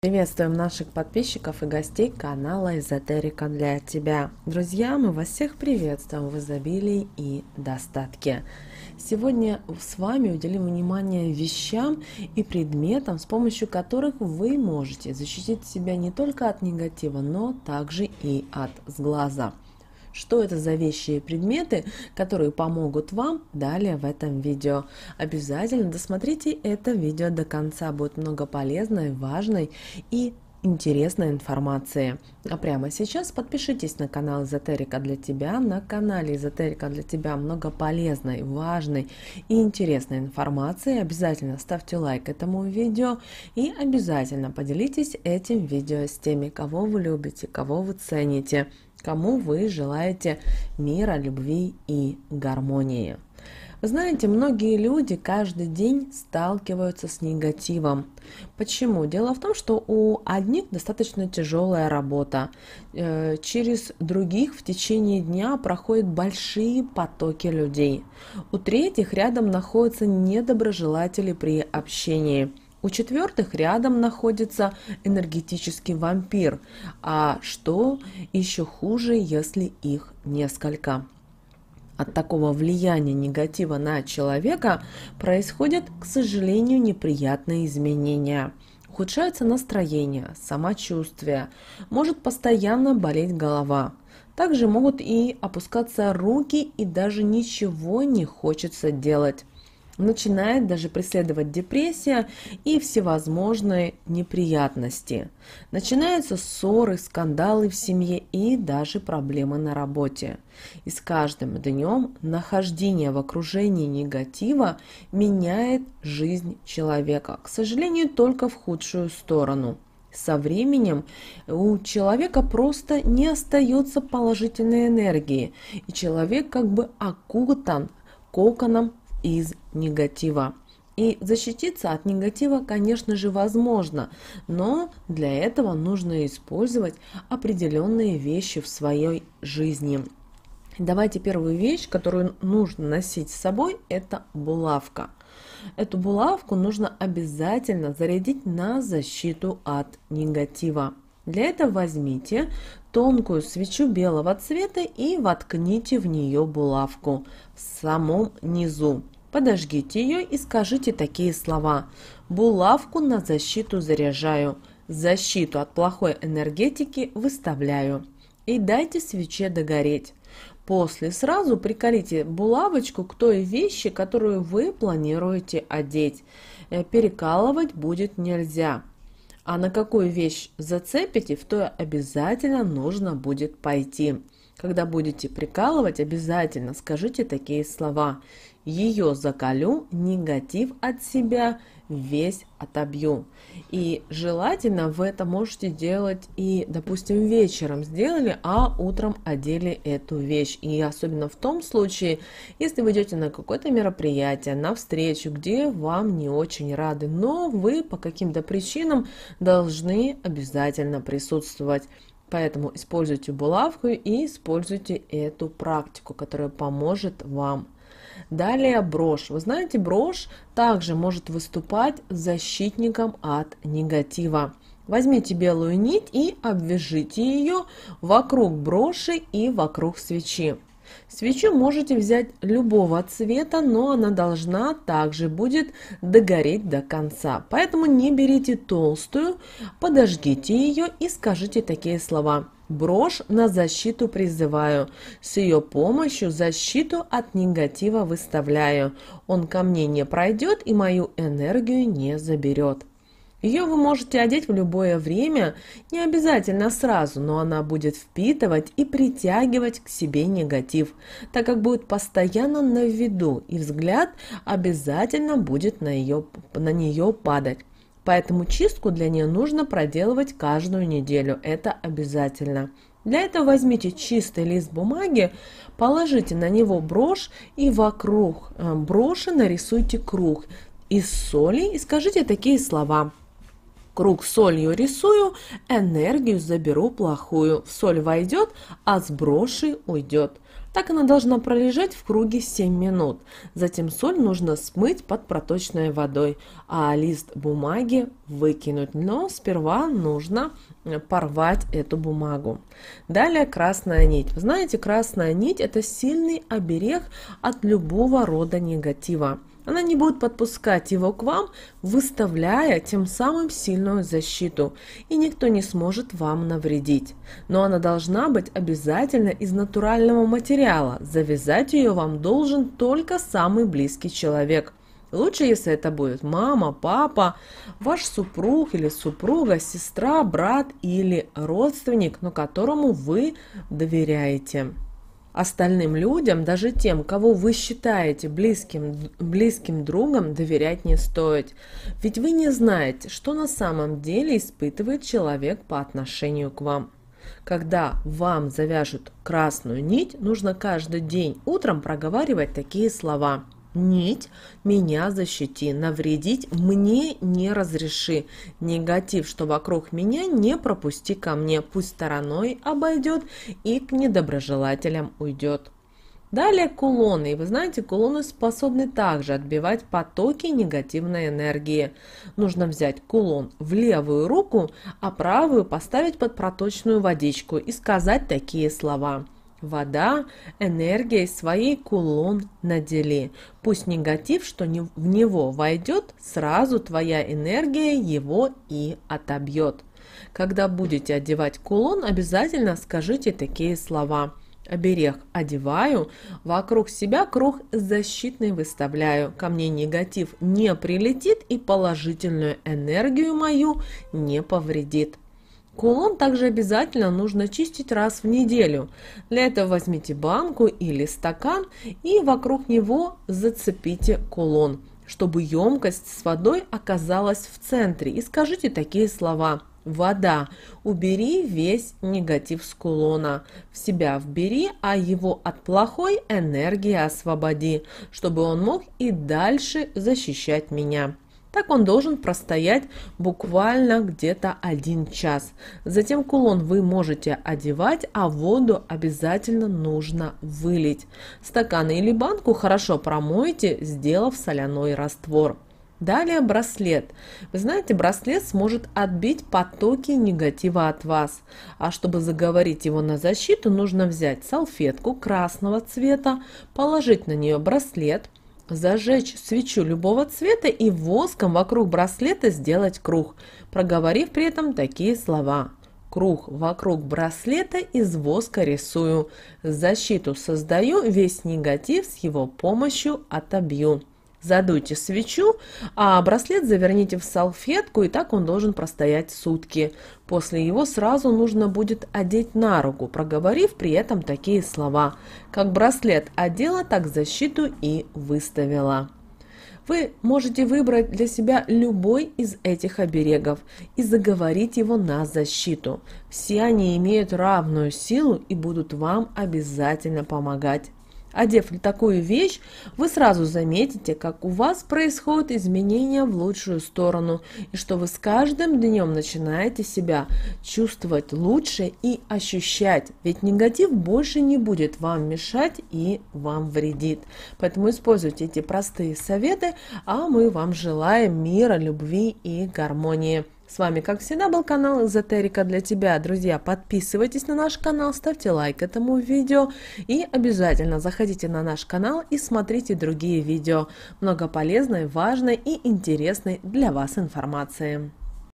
Приветствуем наших подписчиков и гостей канала Эзотерика для тебя. Друзья, мы вас всех приветствуем в изобилии и достатке. Сегодня с вами уделим внимание вещам и предметам, с помощью которых вы можете защитить себя не только от негатива, но также и от сглаза. Что это за вещи и предметы, которые помогут вам далее в этом видео. Обязательно досмотрите это видео до конца, будет много полезной, важной и интересной информации. А прямо сейчас подпишитесь на канал Эзотерика для тебя. На канале Эзотерика для тебя много полезной, важной и интересной информации. Обязательно ставьте лайк этому видео и обязательно поделитесь этим видео с теми, кого вы любите, кого вы цените кому вы желаете мира, любви и гармонии. Вы знаете, многие люди каждый день сталкиваются с негативом. Почему? Дело в том, что у одних достаточно тяжелая работа. Э, через других в течение дня проходят большие потоки людей. У третьих рядом находятся недоброжелатели при общении – у четвертых рядом находится энергетический вампир, а что еще хуже, если их несколько. От такого влияния негатива на человека происходят, к сожалению, неприятные изменения. Ухудшается настроение, самочувствие, может постоянно болеть голова. Также могут и опускаться руки и даже ничего не хочется делать начинает даже преследовать депрессия и всевозможные неприятности. Начинаются ссоры, скандалы в семье и даже проблемы на работе. И с каждым днем нахождение в окружении негатива меняет жизнь человека, к сожалению, только в худшую сторону. Со временем у человека просто не остается положительной энергии, и человек как бы окутан коконом из негатива. И защититься от негатива, конечно же, возможно, но для этого нужно использовать определенные вещи в своей жизни. Давайте первую вещь, которую нужно носить с собой, это булавка. Эту булавку нужно обязательно зарядить на защиту от негатива. Для этого возьмите тонкую свечу белого цвета и воткните в нее булавку в самом низу. Подожгите ее и скажите такие слова. Булавку на защиту заряжаю, защиту от плохой энергетики выставляю. И дайте свече догореть. После сразу приколите булавочку к той вещи, которую вы планируете одеть. Э, перекалывать будет нельзя. А на какую вещь зацепите, в то обязательно нужно будет пойти. Когда будете прикалывать, обязательно скажите такие слова. Ее закалю, негатив от себя весь отобью. И желательно вы это можете делать и, допустим, вечером сделали, а утром одели эту вещь. И особенно в том случае, если вы идете на какое-то мероприятие, на встречу, где вам не очень рады, но вы по каким-то причинам должны обязательно присутствовать. Поэтому используйте булавку и используйте эту практику, которая поможет вам. Далее брошь. Вы знаете, брошь также может выступать защитником от негатива. Возьмите белую нить и обвяжите ее вокруг броши и вокруг свечи. Свечу можете взять любого цвета, но она должна также будет догореть до конца. Поэтому не берите толстую, подожгите ее и скажите такие слова. Брошь на защиту призываю, с ее помощью защиту от негатива выставляю. Он ко мне не пройдет и мою энергию не заберет. Ее вы можете одеть в любое время, не обязательно сразу, но она будет впитывать и притягивать к себе негатив, так как будет постоянно на виду, и взгляд обязательно будет на, ее, на нее падать. Поэтому чистку для нее нужно проделывать каждую неделю, это обязательно. Для этого возьмите чистый лист бумаги, положите на него брошь и вокруг э, броши нарисуйте круг из соли и скажите такие слова – Круг солью рисую, энергию заберу плохую. В соль войдет, а с броши уйдет. Так она должна пролежать в круге 7 минут. Затем соль нужно смыть под проточной водой, а лист бумаги выкинуть. Но сперва нужно порвать эту бумагу. Далее красная нить. Вы знаете, красная нить это сильный оберег от любого рода негатива. Она не будет подпускать его к вам, выставляя тем самым сильную защиту, и никто не сможет вам навредить. Но она должна быть обязательно из натурального материала. Завязать ее вам должен только самый близкий человек. Лучше, если это будет мама, папа, ваш супруг или супруга, сестра, брат или родственник, но которому вы доверяете. Остальным людям, даже тем, кого вы считаете близким, близким другом, доверять не стоит. Ведь вы не знаете, что на самом деле испытывает человек по отношению к вам. Когда вам завяжут красную нить, нужно каждый день утром проговаривать такие слова – нить, меня защити, навредить мне не разреши. Негатив, что вокруг меня, не пропусти ко мне, пусть стороной обойдет и к недоброжелателям уйдет. Далее кулоны. И вы знаете, кулоны способны также отбивать потоки негативной энергии. Нужно взять кулон в левую руку, а правую поставить под проточную водичку и сказать такие слова – Вода энергией своей кулон надели. Пусть негатив, что в него войдет, сразу твоя энергия его и отобьет. Когда будете одевать кулон, обязательно скажите такие слова. Оберег одеваю, вокруг себя круг защитный выставляю. Ко мне негатив не прилетит и положительную энергию мою не повредит. Кулон также обязательно нужно чистить раз в неделю. Для этого возьмите банку или стакан и вокруг него зацепите кулон, чтобы емкость с водой оказалась в центре. И скажите такие слова. Вода, убери весь негатив с кулона, в себя вбери, а его от плохой энергии освободи, чтобы он мог и дальше защищать меня. Так он должен простоять буквально где-то один час. Затем кулон вы можете одевать, а воду обязательно нужно вылить. Стаканы или банку хорошо промойте, сделав соляной раствор. Далее браслет. Вы знаете, браслет сможет отбить потоки негатива от вас. А чтобы заговорить его на защиту, нужно взять салфетку красного цвета, положить на нее браслет, Зажечь свечу любого цвета и воском вокруг браслета сделать круг, проговорив при этом такие слова. Круг вокруг браслета из воска рисую. Защиту создаю, весь негатив с его помощью отобью. Задуйте свечу, а браслет заверните в салфетку, и так он должен простоять сутки. После его сразу нужно будет одеть на руку, проговорив при этом такие слова. Как браслет одела, так защиту и выставила. Вы можете выбрать для себя любой из этих оберегов и заговорить его на защиту. Все они имеют равную силу и будут вам обязательно помогать. Одев такую вещь, вы сразу заметите, как у вас происходят изменения в лучшую сторону, и что вы с каждым днем начинаете себя чувствовать лучше и ощущать, ведь негатив больше не будет вам мешать и вам вредит. Поэтому используйте эти простые советы, а мы вам желаем мира, любви и гармонии. С вами, как всегда, был канал Эзотерика для тебя. Друзья, подписывайтесь на наш канал, ставьте лайк этому видео и обязательно заходите на наш канал и смотрите другие видео. Много полезной, важной и интересной для вас информации.